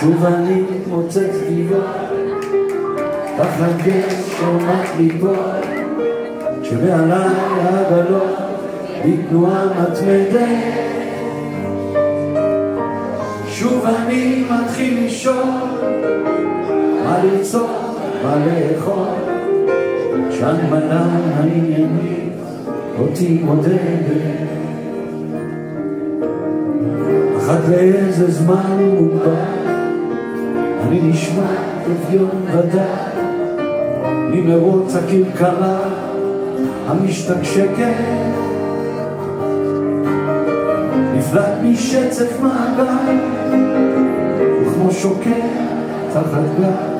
שוב אני מוצא סביבו, תחת גשם מטליפו, שמעליי העגלות בתנועה מתמדת. שוב אני מתחיל לשאול מה לרצות, מה לאכול, שהנמלה העניינית אותי מודדת. אחת לאיזה זמן מוגבל, אני נשמע אביון ודאי, ממרוץ הכלכלה המשתקשקת, נפלט משצף מעגל, וכמו שוקע תחת גל,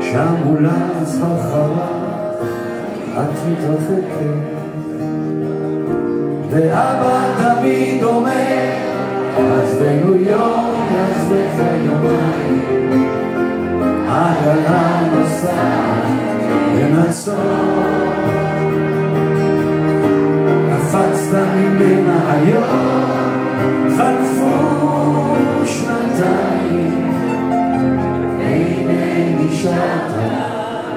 שם אולי סחרחרה, את מתרחקת. ואבא תמיד אומר, עזבנו יום, עזבך יומיים, עגלה נוסעת לנסות. קפצת ממנה היום, חלפו שנתיים, הנה נשארת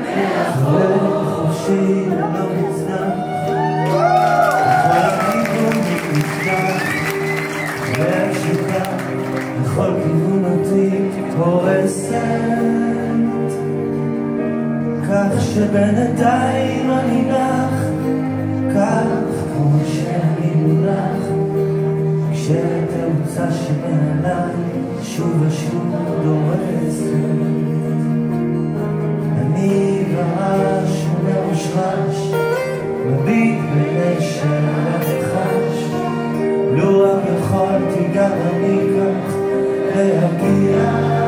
מאחור חופשי לא מוצנע. שבינתיים אני נח כך כמו שאני מונח. כשהתאוצה שמעליי שוב ושוב דורסת. אני ברעש ומרושרש מביט בנשר לחש לו רק יכולתי גם אני כך להגיע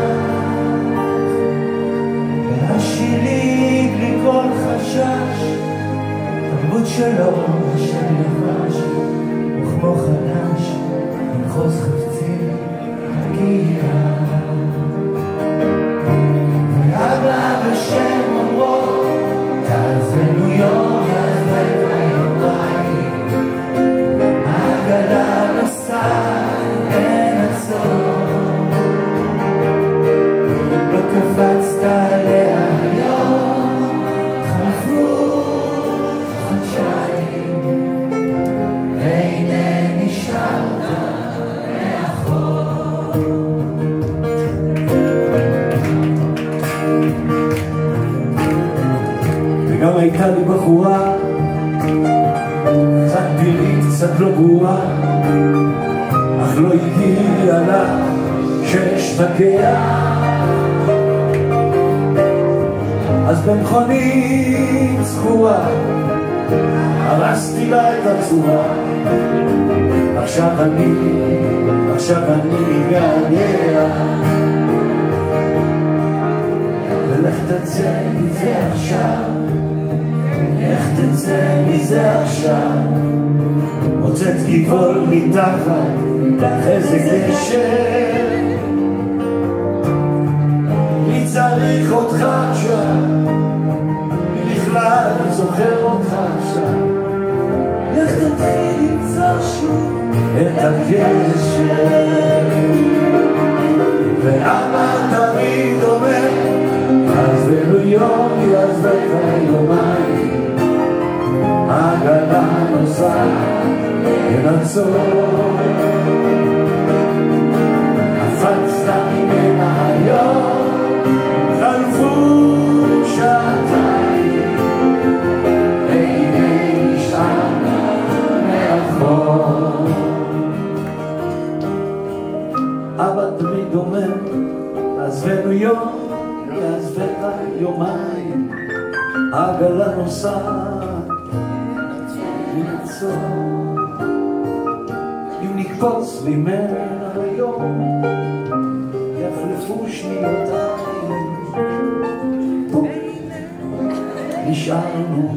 שלו של לבש וכמו חדש למחוז חפצי וגם הייתה לי בחורה. קצת פלילית, קצת לא ברורה. אך לא הגיעה לה שאשתגע אז במכונית זכורה הרסתי לה את הצורה. עכשיו אני, עכשיו אני געגע ולך תצא מזה עכשיו איך תצא מזה עכשיו? מוצאת גבעול מתחת איזה גשר מי צריך אותך עכשיו? מי בכלל זוכר אותך עכשיו? איך תתחיל למצוא שוב את הקשר? ואבא תמיד אומר עזבנו יום יעזבך יומיים לנצור קפצת ממנה היום חלפו שעתיים והנה נשארת מאחור. אבא תמיד אומר עזבנו יום יעזבך יומיים עגלה נוסעת לנצור יקפוץ לי ממנה ביום, יחלפו שניותיים. פה נשארנו.